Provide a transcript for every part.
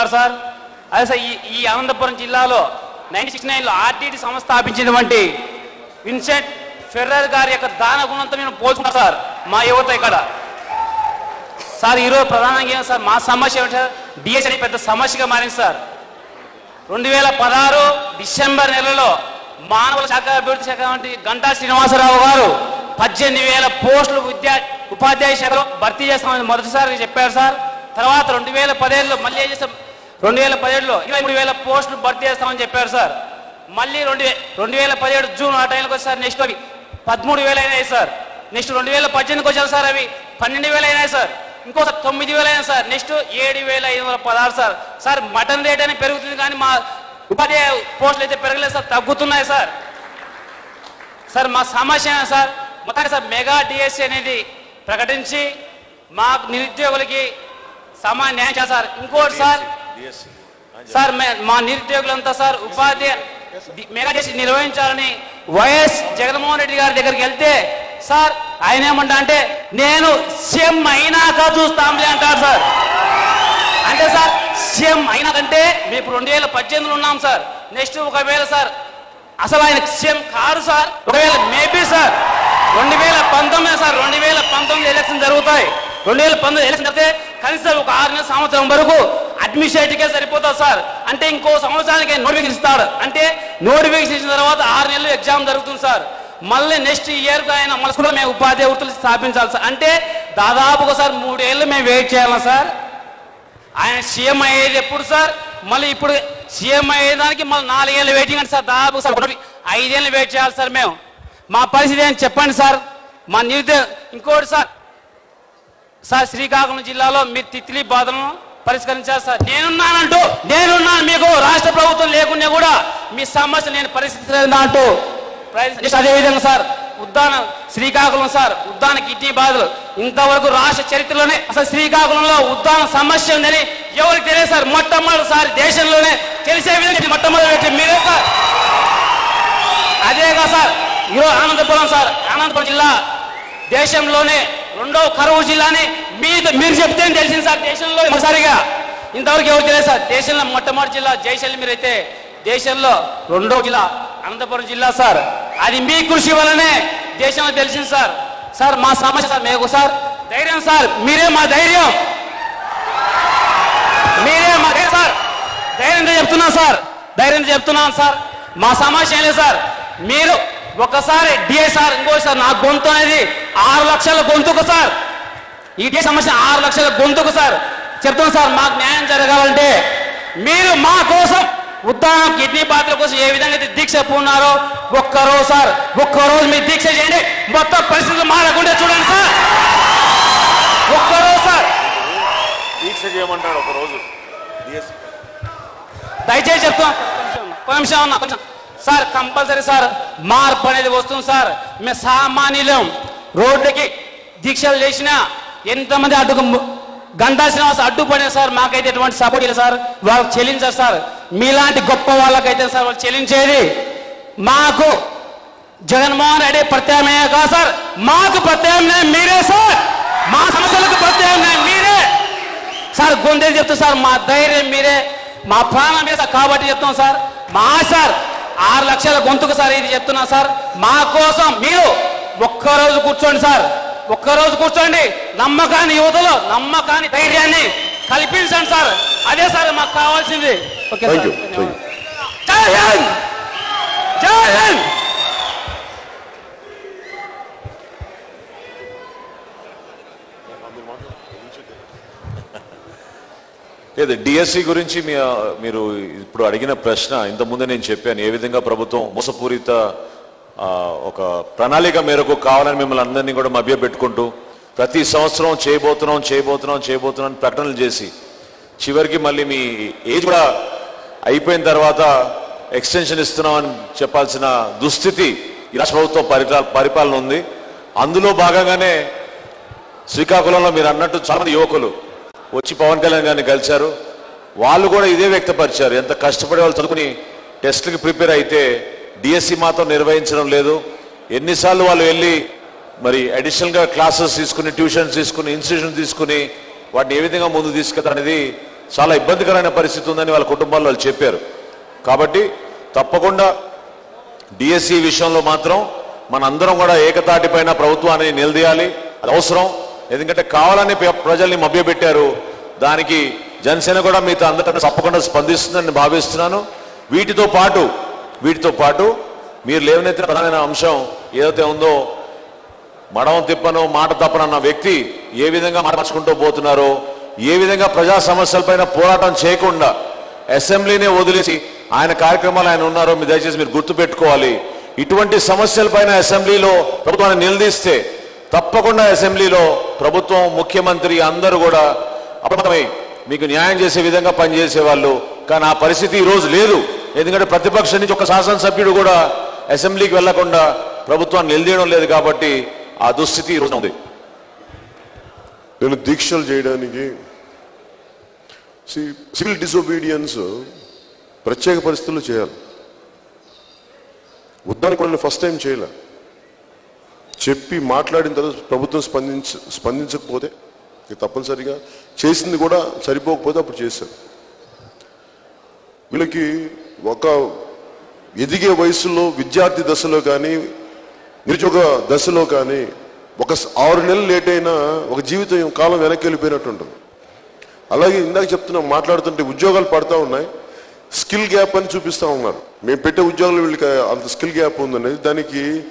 Sir అదే sir ఈ ఈ అనంతపురం జిల్లాలో నైన్టీన్ సిక్స్టీ నైన్లో ఆర్టీటీ సంస్థ స్థాపించినటువంటి విన్సెంట్ ఫెర్రర్ గారి యొక్క దాన గుణంతో మేము పోల్చుకున్నాం సార్. మా యువత ఇక్కడ. సార్ ఈరోజు ప్రధానంగా ఏం సార్ మా సమస్య ఏమిటి సార్ డిఎస్ అనేది పెద్ద సమస్యగా మారింది సార్. రెండు వేల పదహారు డిసెంబర్ నెలలో మానవుల శాఖ అభివృద్ధి శాఖ వంటి గంటా శ్రీనివాసరావు గారు పద్దెనిమిది వేల పోస్టులు విద్యా ఉపాధ్యాయ శాఖలో భర్తీ చేస్తామని మొదటిసారి చెప్పారు సార్. తర్వాత రెండు వేల పదేళ్ళలో మళ్ళీ ఏం చేస్తాం రెండు వేల పదిహేడులో ఇరవై మూడు వేల పోస్టులు భర్తీ చేస్తామని చెప్పారు సార్. మళ్ళీ రెండు రెండు వేల పదిహేడు జూన్ ఆ టైంకి వచ్చారు నెక్స్ట్ అవి పదమూడు వేలు అయినాయి సార్. నెక్స్ట్ రెండు వేల పద్దెనిమిదికి వచ్చారు సార్ అవి పన్నెండు వేలు అయినాయి సార్. ఇంకోసారి తొమ్మిది వేలు అయినా సార్. నెక్స్ట్ ఏడు వేల ఐదు వందల పదహారు సార్. సార్ మటన్ రేట్ అనేది పెరుగుతుంది కానీ మా ఉపాధ్యాయ పోస్టులు అయితే పెరగలేదు సార్. తగ్గుతున్నాయి సార్. సార్ మా సమస్య సార్? మొత్తానికి సార్ మెగా డిఎస్సి అనేది ప్రకటించి మా నిరుద్యోగులకి సమాన్యాయం సార్ ఇంకోటి సార్ సార్ మే- మా నిరుద్యోగులంతా సార్ ఉపాధి మెగా డిఎస్సి నిర్వహించాలని వైఎస్ జగన్మోహన్ రెడ్డి గారి దగ్గరికి వెళ్తే సార్ ఆయన ఏమంటా అంటే నేను సీఎం అయినాక చూస్తాంలే అంటారు సార్. అంటే సార్ సీఎం అయినాకంటే మేము ఇప్పుడు రెండు వేల పద్దెనిమిదిలో ఉన్నాం సార్. నెక్స్ట్ ఒకవేళ సార్ అసలు ఆయన సీఎం కారు సార్. ఒకవేళ మేబీ సార్ రెండు వేల పంతొమ్మిది సార్ రెండు వేల పంతొమ్మిది ఎలక్షన్ జరుగుతాయి. రెండు వేల పంతొమ్మిది ఎలక్షన్ జరిగితే కనీసం ఒక ఆరు నెలల సంవత్సరం వరకు అడ్మినిస్ట్రేటివ్కే సరిపోతుంది సార్. అంటే ఇంకో సంవత్సరానికి నోటిఫికేషన్ ఇస్తాడు అంటే నోటిఫికేషన్ ఇచ్చిన తర్వాత ఆరు నెలలు ఎగ్జామ్ జరుగుతుంది సార్. మళ్ళీ నెక్స్ట్ ఇయర్ ఆయన మళ్ళీ కూడా మేము ఉపాధ్యాయ వృత్తులు స్థాపించాలి సార్. అంటే దాదాపుగా సార్ మూడేళ్ళు మేము వెయిట్ చేయాలా సార్? ఆయన సీఎం అయ్యేది ఎప్పుడు సార్? మళ్ళీ ఇప్పుడు సీఎం అయ్యేదానికి మళ్ళీ నాలుగేళ్ళు వెయిటింగ్ అంటే సార్ దాదాపు సార్ ఐదేళ్ళు వెయిట్ చేయాలి సార్ మేము. మా పరిస్థితి ఏంటి చెప్పండి సార్? మా నిరుద్యోగ ఇంకోటి సార్ సార్ శ్రీకాకుళం జిల్లాలో మీ తిత్లీ బాధలను పరిష్కరించేస్తా. సార్ నేనున్నానంటూ నేనున్నాను మీకు రాష్ట్ర ప్రభుత్వం లేకుండా కూడా మీ సమస్య నేను పరిష్కరించలేదు అంటూ అదేవిధంగా సార్ ఉద్దాన శ్రీకాకుళం సార్ ఉద్దాన కిడ్నీ బాధలు. ఇంతవరకు రాష్ట్ర చరిత్రలోనే అసలు శ్రీకాకుళంలో ఉద్దాన సమస్య ఉందని ఎవరికి తెలియదు సార్. మొట్టమొదటిసారి దేశంలోనే తెలిసే విధంగా మొట్టమొదటి వ్యక్తి మీరే సార్. అదేగా సార్ ఈరోజు అనంతపురం సార్ అనంతపురం జిల్లా దేశంలోనే రెండో కరువు జిల్లాని మీరు మీరు చెప్తే తెలిసింది సార్? దేశంలో ఒకసారిగా ఇంతవరకు ఎవరు తెలియదు సార్? దేశంలో మొట్టమొదటి జిల్లా జైసల్మీర్ అయితే దేశంలో రెండో జిల్లా అనంతపురం జిల్లా సార్. అది మీ కృషి వల్లనే దేశంలో తెలిసింది సార్. సార్ మా సమస్య సార్ మీకు సార్ ధైర్యం సార్ మీరే మా ధైర్యం. మీరే మా సార్. ధైర్యంగా చెప్తున్నాను సార్. ధైర్యంగా చెప్తున్నాను సార్. మా సమస్య ఏం లేదు సార్. మీరు ఒకసారి డిఎస్ఆర్ ఇంకోసారి నా గొంతు అనేది ఆరు లక్షల గొంతుకు సార్. డి సమస్య ఆరు లక్షల గొంతుకు సార్. చెప్తాను సార్ మాకు న్యాయం జరగాలంటే మీరు మా కోసం ఉద్దానం కిడ్నీ బాధల కోసం ఏ విధంగా అయితే దీక్ష పూన్నారో ఒక్కరోజు సార్ ఒక్కరోజు మీరు దీక్ష చేయండి. మొత్తం పరిస్థితులు మారకుండా చూడండి సార్. ఒక్కరోజు సార్. దీక్ష చేయమంటాడు ఒక రోజు డిఎస్సి దయచేసి చెప్తాం కొంచెం సార్ కంపల్సరీ సార్ మార్పు అనేది వస్తుంది సార్. మేము సామాన్యులం. రోడ్డుకి దీక్షలు చేసినా ఎంతమంది అడ్డుకు గంటా శ్రీనివాస్ అడ్డుపడిన సార్ మాకైతే ఎటువంటి సపోర్ట్ లేదు సార్. వాళ్ళకి చెల్లించారు సార్. మీలాంటి గొప్ప వాళ్ళకైతే సార్ వాళ్ళు చెల్లించేది మాకు. జగన్మోహన్ రెడ్డి ప్రత్యామ్నాయం కాదు సార్. మాకు ప్రత్యామ్నాయం మీరే సార్. మా సమస్యలకు ప్రత్యామ్నాయం మీరే. సార్ గొంతే చెప్తా సార్ మా ధైర్యం మీరే. మా ప్రాణం మీద కాబట్టి చెప్తాం సార్. మా సార్. ఆరు లక్షల గొంతుకు సార్ ఇది చెప్తున్నా సార్. మా కోసం మీరు ఒక్కరోజు కూర్చోండి సార్. ఒక్కరోజు కూర్చోండి. నమ్మకాన్ని యువతలో నమ్మకాన్ని ధైర్యాన్ని కల్పించండి సార్. అదే సార్ మాకు కావాల్సింది. Okay thank you sir thank you జై హింద్! జై హింద్! లేదు డిఎస్సి గురించి మీ మీరు ఇప్పుడు అడిగిన ప్రశ్న ఇంతకుముందే నేను చెప్పాను ఏ విధంగా ప్రభుత్వం మోసపూరిత ఒక ప్రణాళిక మేరకు కావాలని మిమ్మల్ని అందరినీ కూడా మభ్యపెట్టుకుంటూ ప్రతి సంవత్సరం చేయబోతున్నాం చేయబోతున్నాం చేయబోతున్నాం అని ప్రకటనలు చేసి చివరికి మళ్ళీ మీ ఏజ్ కూడా అయిపోయిన తర్వాత ఎక్స్టెన్షన్ ఇస్తున్నాం అని చెప్పాల్సిన దుస్థితి రాష్ట్ర ప్రభుత్వం పరిపాల పరిపాలన ఉంది. అందులో భాగంగానే శ్రీకాకుళంలో మీరు అన్నట్టు చాలా యువకులు వచ్చి పవన్ కళ్యాణ్ గారిని కలిశారు. వాళ్ళు కూడా ఇదే వ్యక్తపరిచారు. ఎంత కష్టపడి వాళ్ళు చదువుకుని టెస్ట్కి ప్రిపేర్ అయితే డిఎస్సి మాత్రం నిర్వహించడం లేదు. ఎన్నిసార్లు వాళ్ళు వెళ్ళి మరి అడిషనల్గా క్లాసెస్ తీసుకుని ట్యూషన్స్ తీసుకుని ఇన్స్టిట్యూషన్ తీసుకుని వాటిని ఏ విధంగా ముందు తీసుకెళ్తారు అనేది చాలా ఇబ్బందికరమైన పరిస్థితి ఉందని వాళ్ళ కుటుంబాలు వాళ్ళు చెప్పారు. కాబట్టి తప్పకుండా డిఎస్సి విషయంలో మాత్రం మనందరం కూడా ఏకతాటిపైన ప్రభుత్వాన్ని నిలదీయాలి. అది అవసరం. ఎందుకంటే కావాలని ప్రజల్ని మభ్యపెట్టారు. దానికి జనసేన కూడా మీతో అందరికన్నా తప్పకుండా స్పందిస్తుందని భావిస్తున్నాను. వీటితో పాటు వీటితో పాటు మీరు లేవనెత్తిన ప్రధానమైన అంశం ఏదైతే ఉందో మడవం తిప్పను మాట తప్పనన్న వ్యక్తి ఏ విధంగా మార్చుకుంటూ పోతున్నారో ఏ విధంగా ప్రజా సమస్యలపైన పోరాటం చేయకుండా అసెంబ్లీనే వదిలేసి ఆయన కార్యక్రమాలు ఆయన ఉన్నారో మీరు దయచేసి మీరు గుర్తుపెట్టుకోవాలి. ఇటువంటి సమస్యలపైన అసెంబ్లీలో ప్రభుత్వాన్ని నిలదీస్తే తప్పకుండా అసెంబ్లీలో ప్రభుత్వం ముఖ్యమంత్రి అందరూ కూడా అప్రమత్తమై మీకు న్యాయం చేసే విధంగా పనిచేసే వాళ్ళు కానీ ఆ పరిస్థితి ఈ రోజు లేదు. ఎందుకంటే ప్రతిపక్షం నుంచి ఒక శాసనసభ్యుడు కూడా అసెంబ్లీకి వెళ్ళకుండా ప్రభుత్వాన్ని నిలదీయడం లేదు కాబట్టి ఆ దుస్థితి ఈరోజు ఉంది. నేను దీక్షలు చేయడానికి సి- సివిల్ డిసోబీడియన్స్ ప్రత్యేక పరిస్థితుల్లో చేయాలి. ఉద్దానికి కూడా ఫస్ట్ టైం చేయలే. చెప్పి మాట్లాడిన తర్వాత ప్రభుత్వం స్పందించ స్పందించకపోతే తప్పనిసరిగా చేసింది కూడా సరిపోకపోతే అప్పుడు చేశారు. వీళ్ళకి ఒక ఎదిగే వయసులో విద్యార్థి దశలో కానీ నిరుద్యోగ దశలో కానీ ఒక ఆరు నెలలు లేట్ అయినా ఒక జీవితం కాలం వెనక్కి వెళ్ళిపోయినట్టు ఉంటుంది. అలాగే ఇందాక చెప్తున్నా మాట్లాడుతుంటే ఉద్యోగాలు పడతా ఉన్నాయి. స్కిల్ గ్యాప్ అని చూపిస్తా ఉన్నారు. మేము పెట్టే ఉద్యోగాలు వీళ్ళకి అంత స్కిల్ గ్యాప్ ఉందనేది. దానికి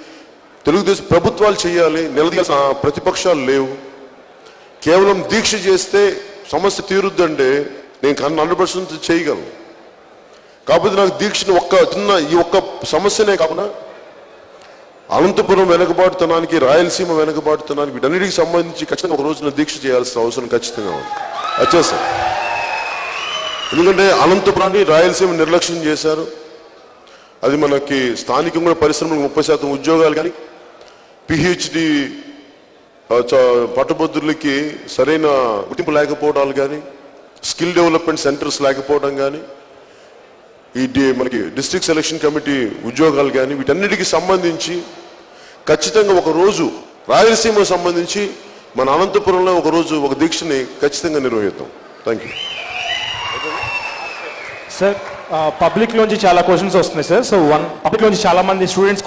తెలుగుదేశం ప్రభుత్వాలు చేయాలి నిలదీయాల్సిన ప్రతిపక్షాలు లేవు. కేవలం దీక్ష చేస్తే సమస్య తీరుద్దంటే నేను హండ్రెడ్ పర్సెంట్ చేయగలను. కాకపోతే నాకు దీక్షను ఒక్క చిన్న ఈ ఒక్క సమస్యనే కాకుండా అనంతపురం వెనుకబాటుతనానికి రాయలసీమ వెనుకబాటుతనానికి వీటన్నిటికి సంబంధించి ఖచ్చితంగా ఒక రోజున దీక్ష చేయాల్సిన అవసరం ఖచ్చితంగా ఉంది. వచ్చేస్తాం ఎందుకంటే అనంతపురాన్ని రాయలసీమ నిర్లక్ష్యం చేశారు. అది మనకి స్థానికంగా పరిశ్రమలకు ముప్పై శాతం ఉద్యోగాలు కానీ పిహెచ్డి పట్టభద్రులకి సరైన గుర్తింపు లేకపోవడాలు కానీ స్కిల్ డెవలప్మెంట్ సెంటర్స్ లేకపోవడం కానీ ఈ మనకి డిస్ట్రిక్ట్ సెలక్షన్ కమిటీ ఉద్యోగాలు కానీ వీటన్నిటికీ సంబంధించి ఖచ్చితంగా ఒక రోజు రాయలసీమకు సంబంధించి మన అనంతపురంలో ఒక రోజు ఒక దీక్షని ఖచ్చితంగా నిర్వహిద్దాం థ్యాంక్ యూ సార్ పబ్లిక్ లోంచి చాలా క్వశ్చన్స్ వస్తున్నాయి సార్ సో వన్ పబ్లిక్ లోంచి చాలా మంది స్టూడెంట్స్